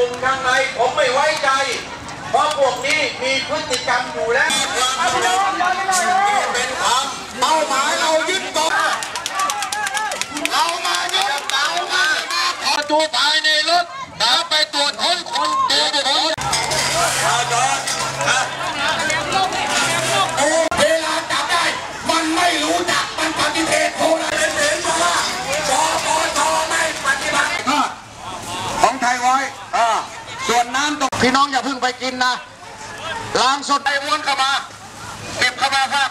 คุมข้างในผมไม่ไว้ใจ เพราะพวกนี้มีพฤติกรรมอยู่แล้วเป็นธรรมเป้าหมายเรายึดตกเรามายึดเรามาตัวตูภายในรถแล้วไปตรวจค้นคนตัวบุคคล พี่น้องอย่าเพิ่งไปกินนะล้างสดไอ้วนเข้ามาเก็บเข้ามาครับ